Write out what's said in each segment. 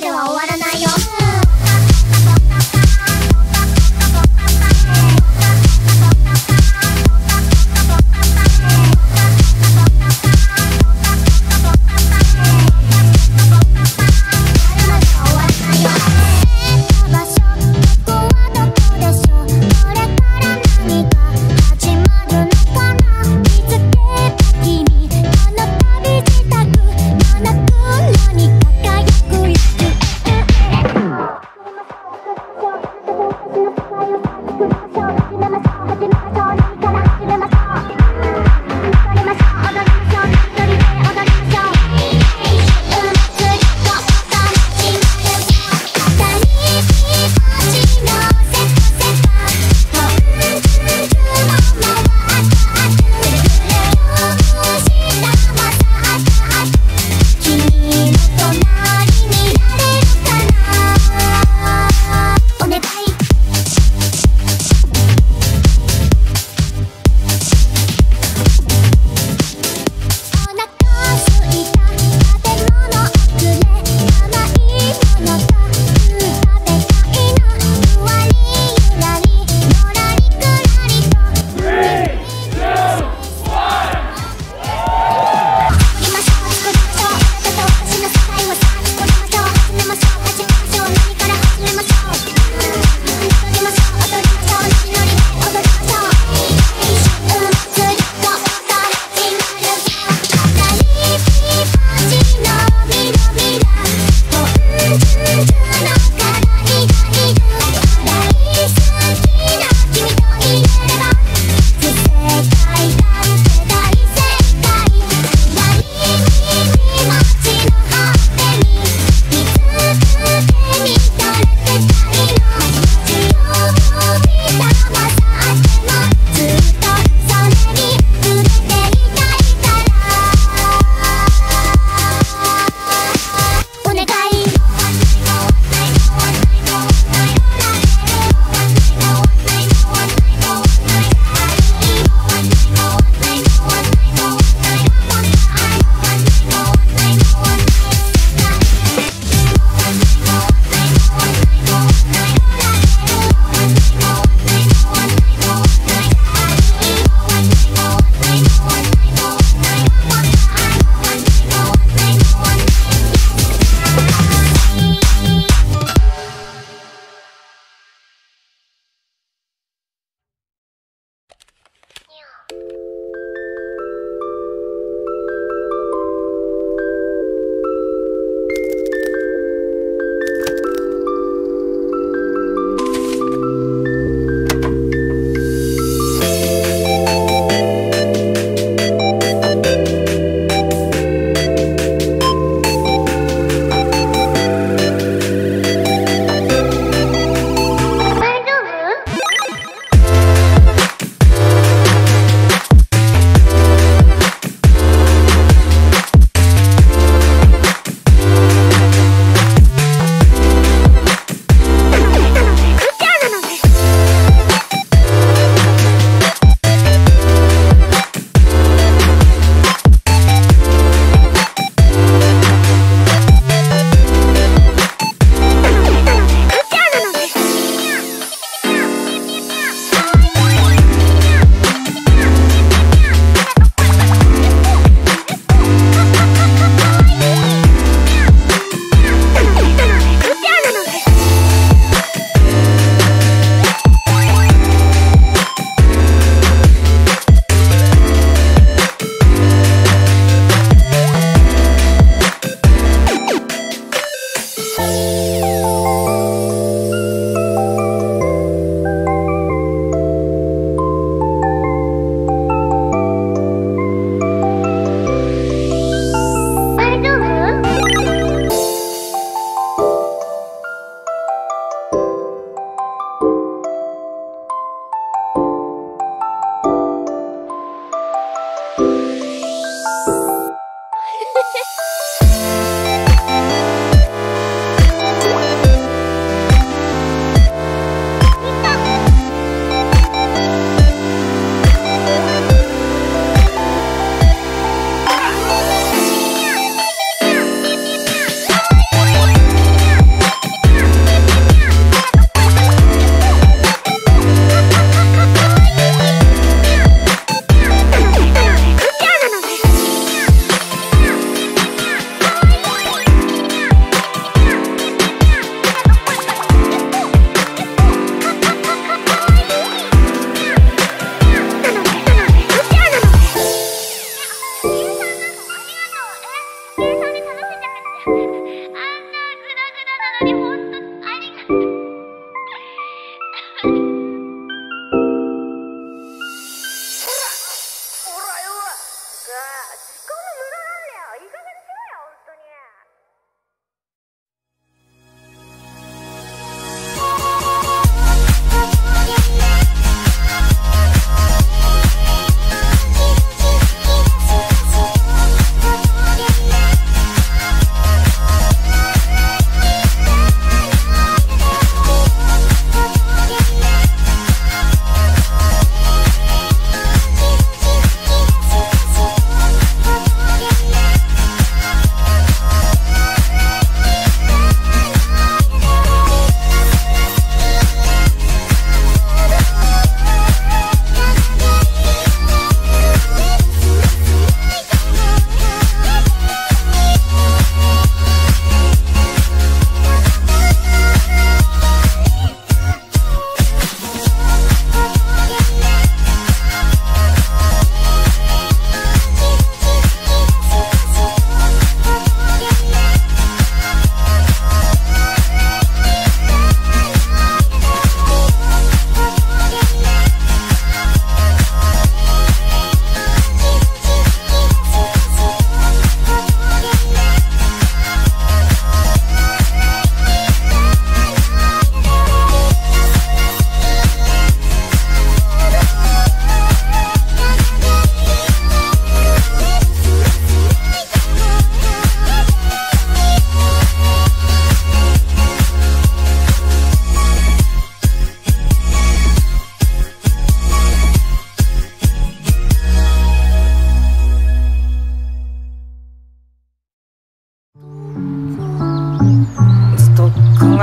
では終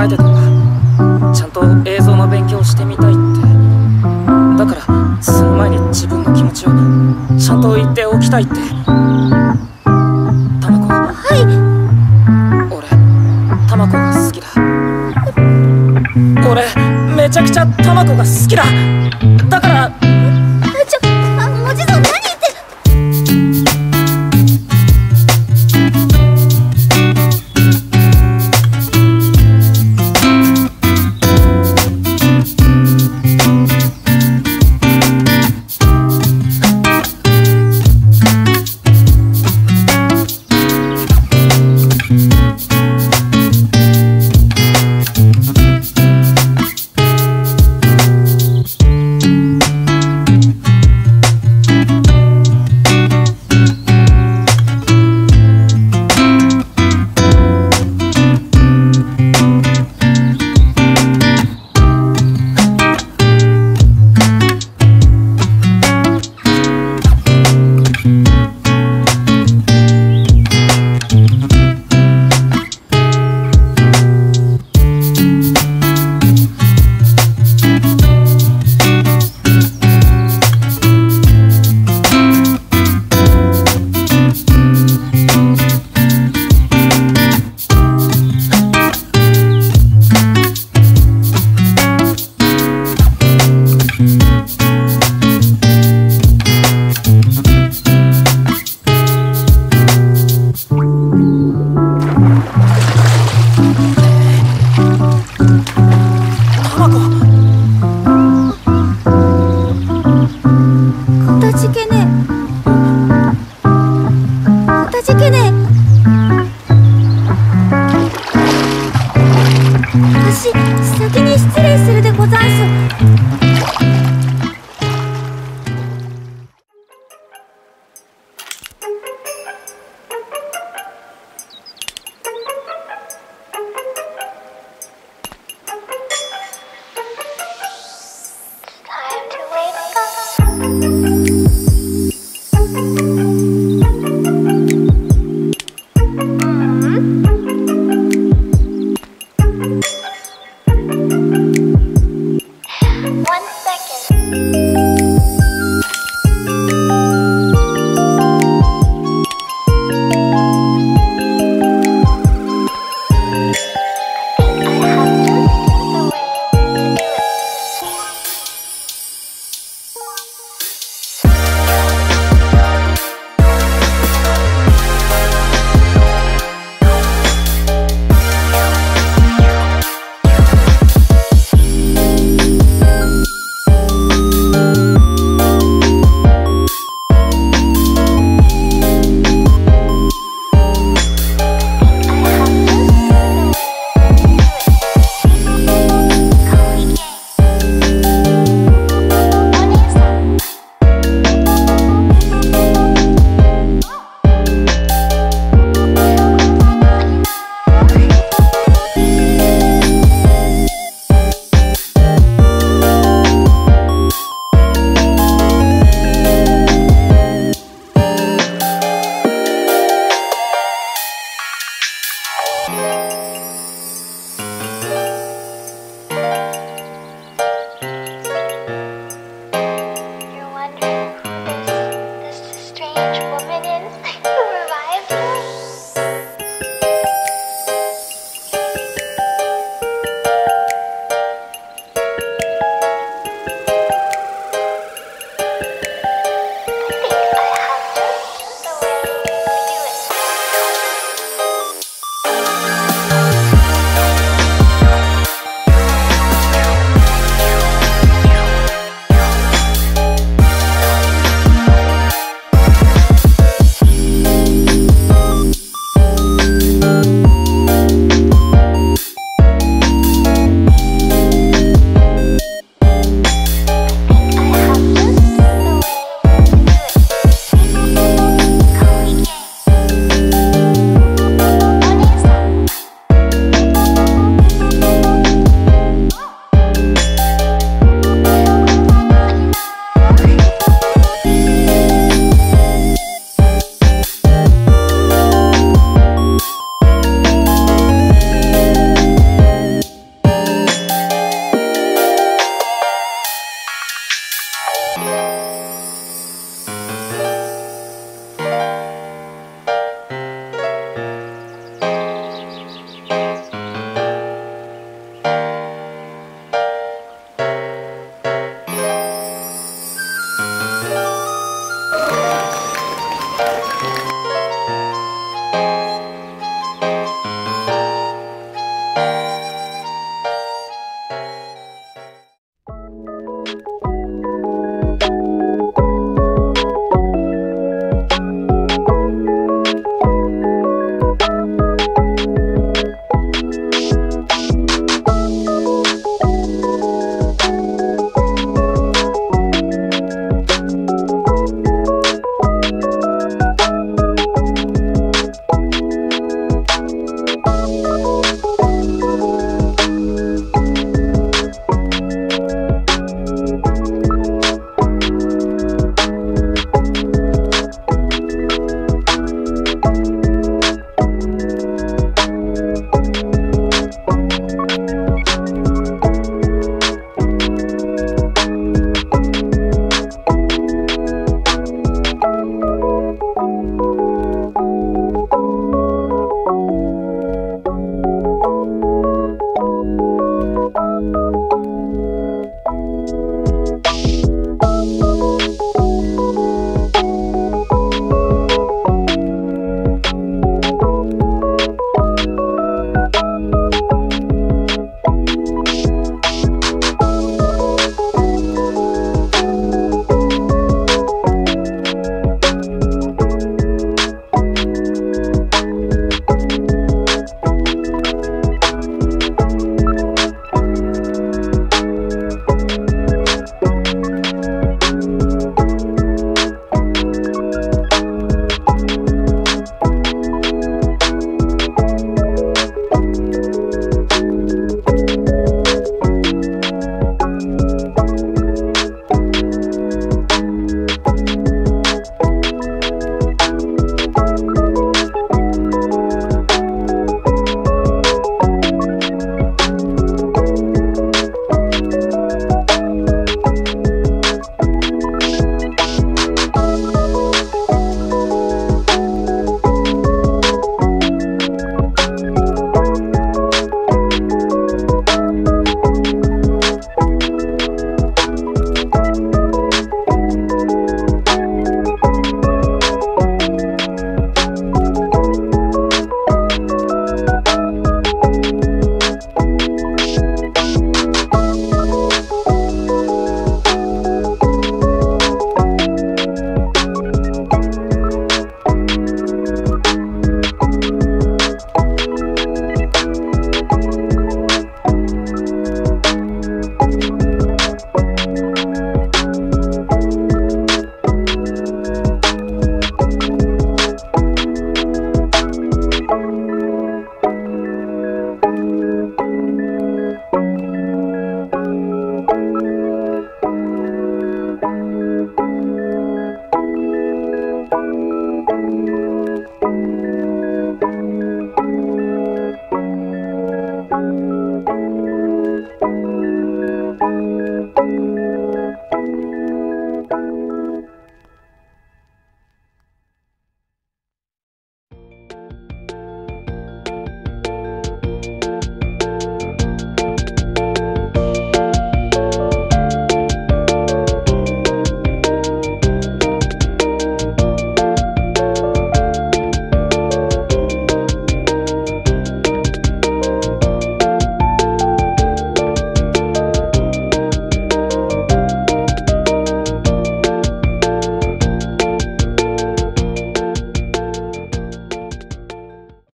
えてたんだちゃんと映像の勉強してみたいって。だからその前に自分の気持ちをちゃんと言っておきたいって。タマコはい。俺タマコが好きだ。俺めちゃくちゃタマコが好きだ失礼するでござんす「One